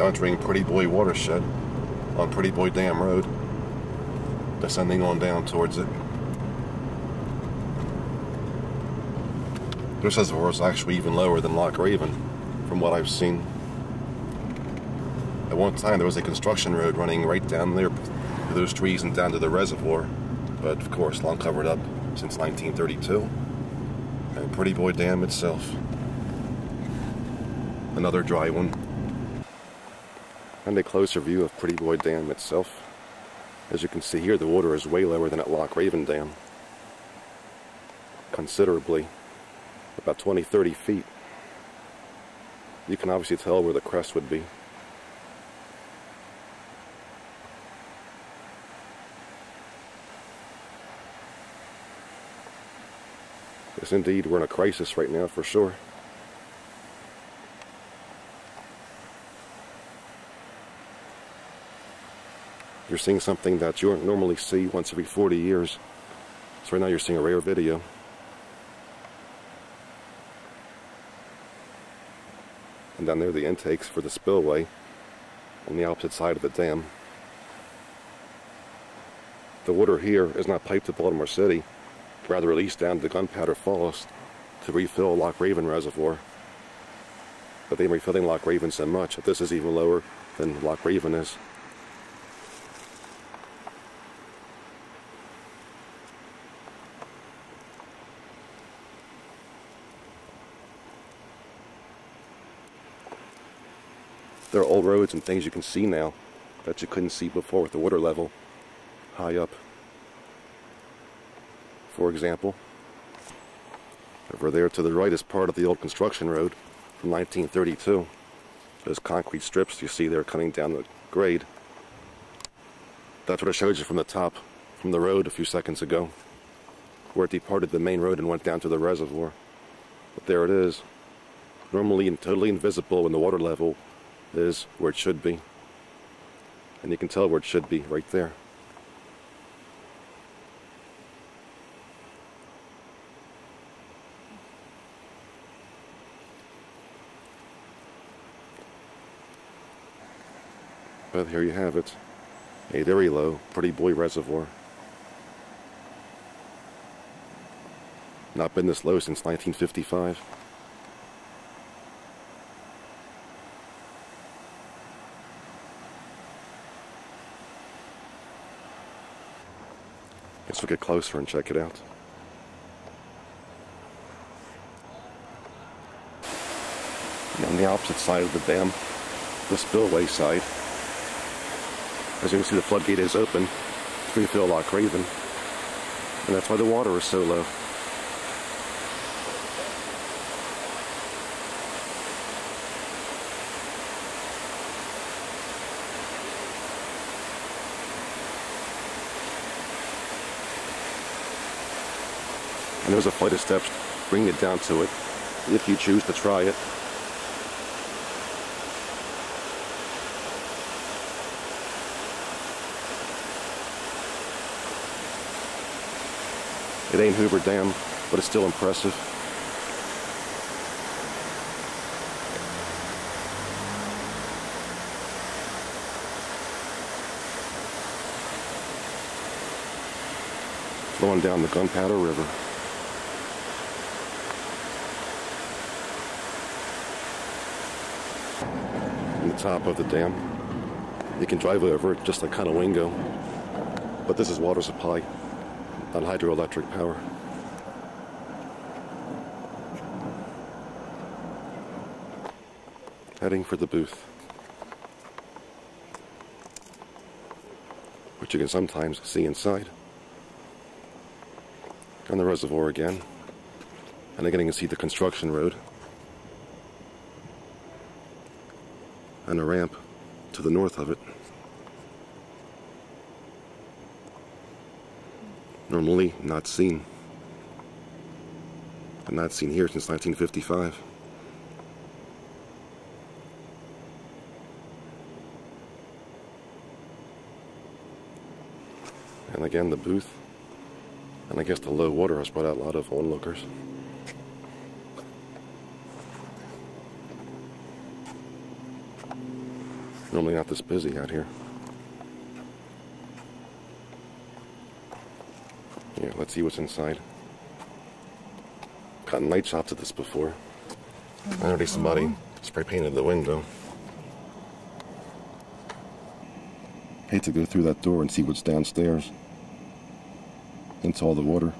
entering Prettyboy Watershed on Prettyboy Dam Road, descending on down towards it. This reservoir is actually even lower than Loch Raven, from what I've seen. At one time, there was a construction road running right down there through those trees and down to the reservoir, but of course, long covered up since 1932. And Prettyboy Dam itself. Another dry one. And a closer view of Prettyboy Dam itself. As you can see here, the water is way lower than at Loch Raven Dam. Considerably. About 20, 30 feet. You can obviously tell where the crest would be. Yes, indeed, we're in a crisis right now for sure. You're seeing something that you don't normally see once every 40 years. So right now you're seeing a rare video. And down there the intakes for the spillway on the opposite side of the dam. The water here is not piped to Baltimore City, rather released down to Gunpowder Falls to refill Loch Raven Reservoir. But they're refilling Loch Raven so much that this is even lower than Loch Raven is. There are old roads and things you can see now that you couldn't see before with the water level high up. For example, over there to the right is part of the old construction road from 1932. Those concrete strips you see there coming down the grade. That's what I showed you from the top, from the road a few seconds ago, where it departed the main road and went down to the reservoir. But there it is, normally and totally invisible when the water level is where it should be. And you can tell where it should be right there. But here you have it. A very low, Prettyboy reservoir. Not been this low since 1955. Let's look at closer and check it out. And on the opposite side of the dam, the spillway side, as you can see the floodgate is open to refill Loch Raven, and that's why the water is so low. And there's a flight of steps bringing it down to it if you choose to try it. It ain't Hoover Dam, but it's still impressive. Flowing down the Gunpowder River. The top of the dam. You can drive over it just like Conowingo. But this is water supply on hydroelectric power. Heading for the booth. Which you can sometimes see inside. On the reservoir again. And again you can see the construction road. And a ramp to the north of it. normally not seen. And not seen here since 1955. And again, the booth. And I guess the low water has brought out a lot of onlookers. Normally not this busy out here. Yeah, let's see what's inside. Got night shots of this before. I already somebody mm-hmm. spray painted the window. Hate to go through that door and see what's downstairs. Into all the water.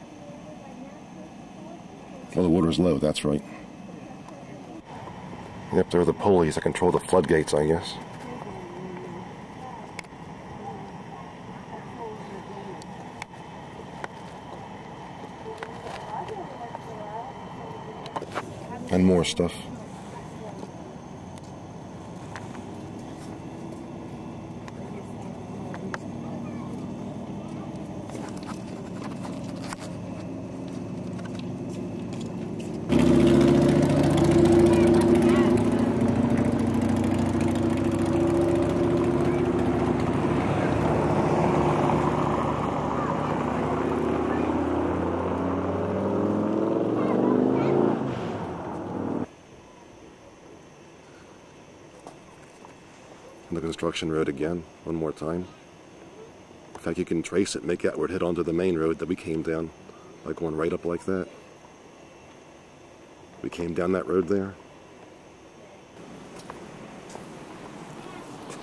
Well, the water's low, that's right. Yep, there are the pulleys that control the floodgates, I guess. And more stuff. the construction road again, one more time. In fact, you can trace it, make out where it hit onto the main road that we came down, like going right up like that. We came down that road there.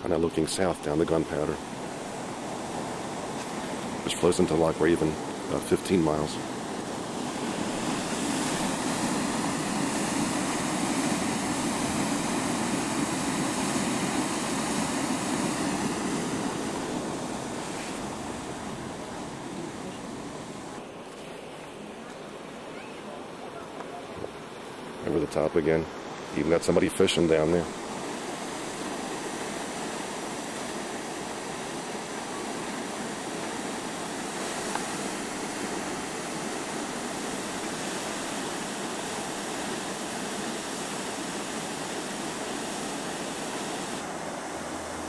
And now looking south down the gunpowder, which flows into Loch Raven, about 15 miles. Top again. Even got somebody fishing down there.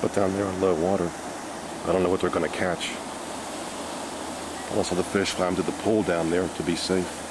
But down there on low water, I don't know what they're going to catch. Also, the fish swam to the pool down there to be safe.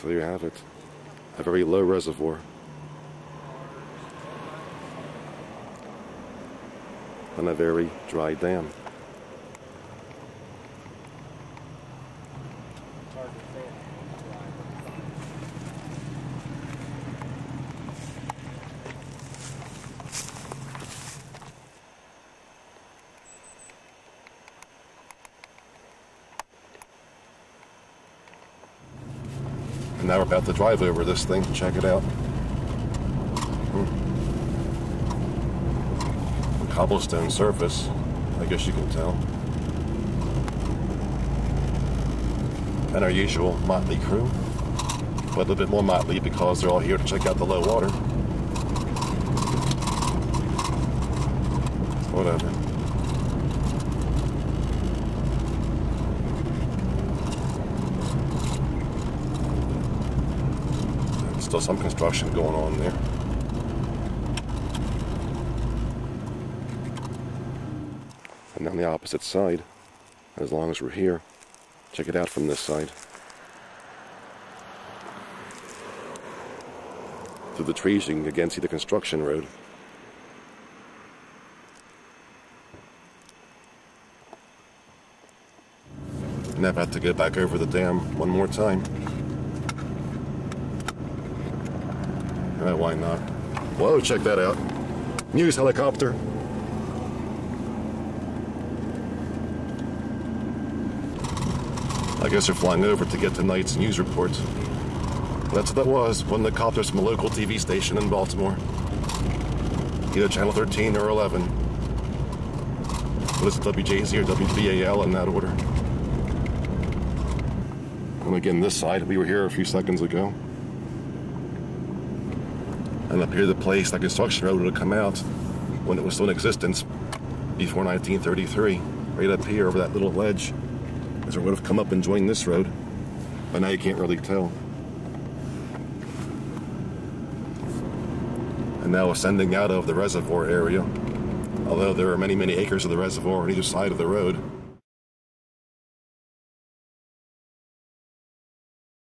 So there you have it. A very low reservoir. And a very dry dam. And now we're about to drive over this thing and check it out. Hmm. Cobblestone surface, I guess you can tell. And our usual motley crew. But a little bit more motley because they're all here to check out the low water. Whatever. Still some construction going on there. And on the opposite side, as long as we're here, check it out from this side. Through the trees, you can again see the construction road. And I've had to go back over the dam one more time. Why not? Whoa, check that out. News helicopter. I guess they're flying over to get tonight's news reports. That's what that was, one of the copters from a local TV station in Baltimore. Either Channel 13 or 11. What is it, WJZ or WBAL in that order? And again, this side, we were here a few seconds ago. And up here, the place, the construction road would have come out when it was still in existence before 1933. Right up here over that little ledge where it would have come up and joined this road. But now you can't really tell. And now ascending out of the reservoir area, although there are many, many acres of the reservoir on either side of the road,